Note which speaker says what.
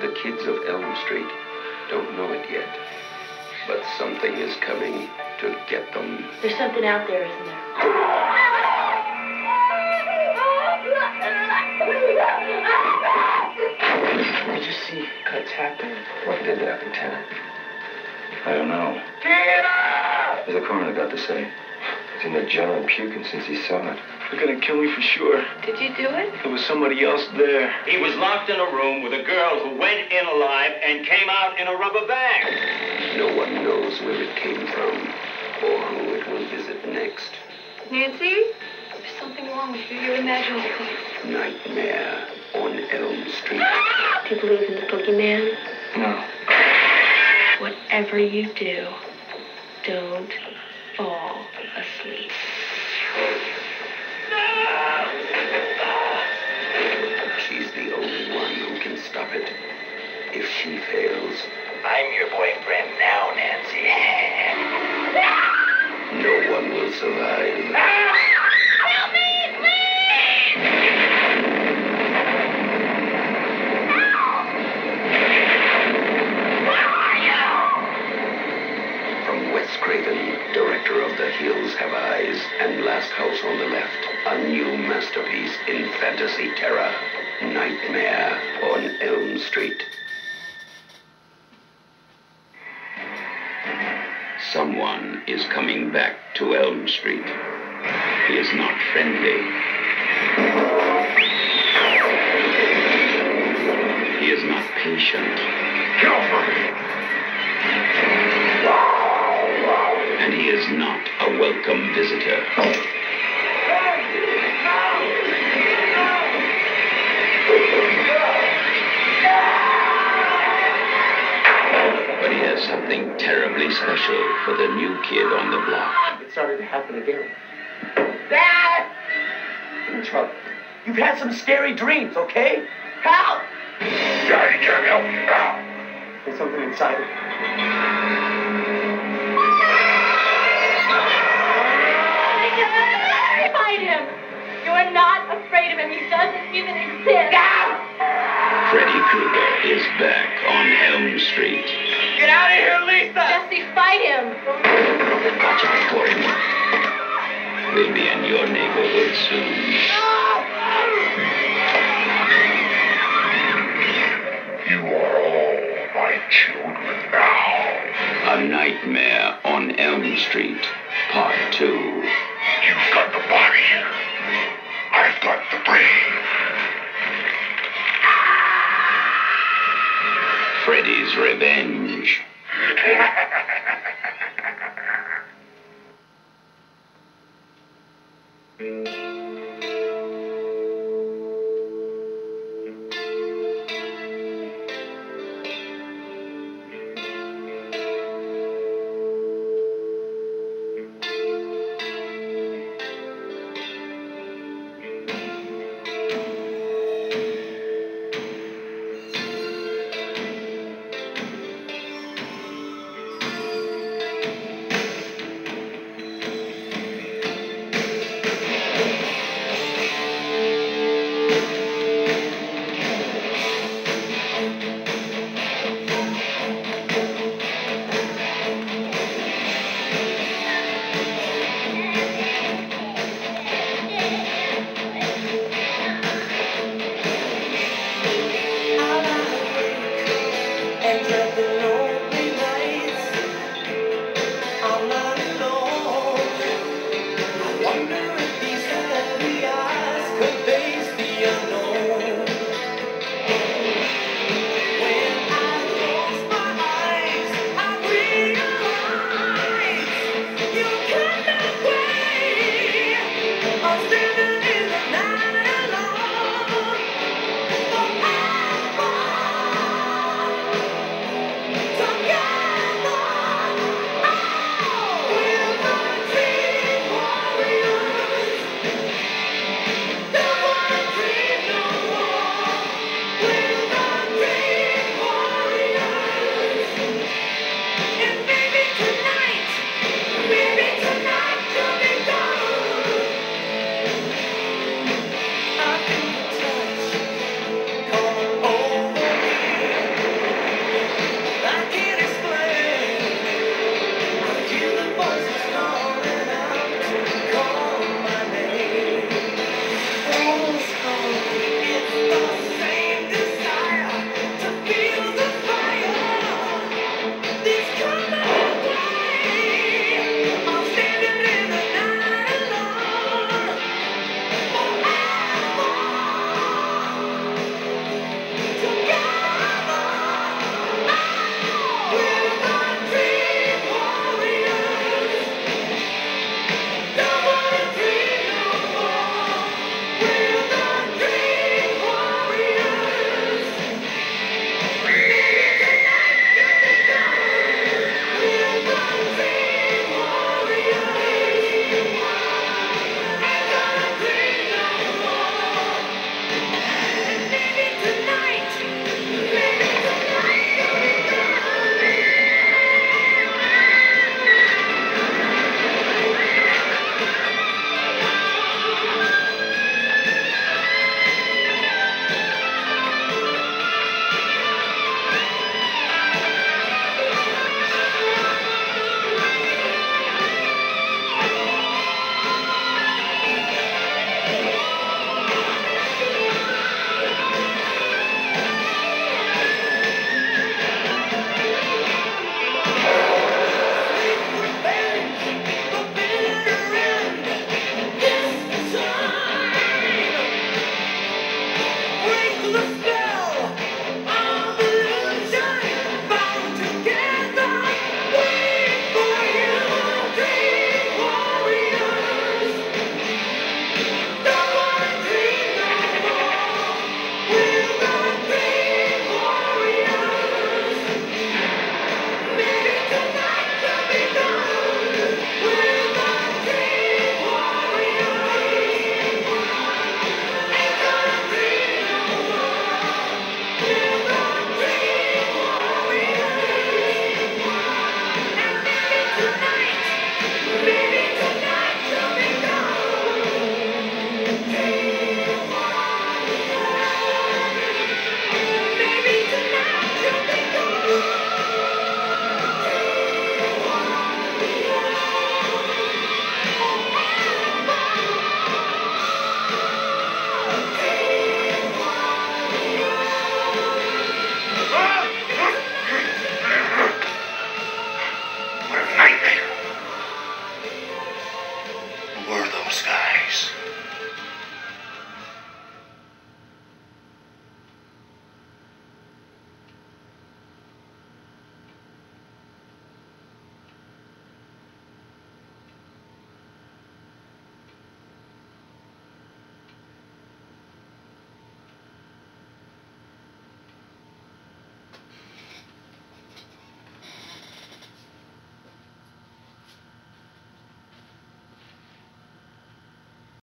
Speaker 1: The kids of Elm Street don't know it yet. But something is coming to get them.
Speaker 2: There's something out there, isn't there?
Speaker 3: Did you see cuts happen?
Speaker 1: What did that, Lieutenant?
Speaker 4: I don't know. As the coroner got to say.
Speaker 1: He's in the general puking since he saw it.
Speaker 3: They're gonna kill me for sure.
Speaker 2: Did you do it?
Speaker 3: There was somebody else there.
Speaker 5: He was locked in a room with a girl who went in alive and came out in a rubber bag.
Speaker 1: No one knows where it came from or who it will visit next.
Speaker 2: Nancy? There's something wrong with you. You're imagining things.
Speaker 1: Nightmare on Elm Street.
Speaker 2: Do you believe in the boogeyman?
Speaker 3: No.
Speaker 2: Whatever you do, don't fall asleep.
Speaker 1: Nightmare on Elm Street. Someone is coming back to Elm Street. He is not friendly. He is not patient. And he is not a welcome visitor. Something terribly special for the new kid on the block.
Speaker 3: It started to happen again. Dad! What's wrong? You've had some scary dreams, okay? Help!
Speaker 6: Daddy can't help you now.
Speaker 3: There's something inside it.
Speaker 2: Fight him! You are not afraid of him. He doesn't even exist.
Speaker 1: Freddy Krueger is back on Elm Street.
Speaker 3: Get out of here, Lisa!
Speaker 2: Jesse, fight him!
Speaker 1: Watch out for him. We'll be in your neighborhood soon.
Speaker 6: You are all my children now.
Speaker 1: A Nightmare on Elm Street, Part 2.
Speaker 6: You've got the body.